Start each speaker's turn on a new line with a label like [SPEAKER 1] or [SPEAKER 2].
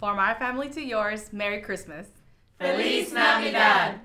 [SPEAKER 1] From our family to yours, Merry Christmas.
[SPEAKER 2] Feliz Navidad.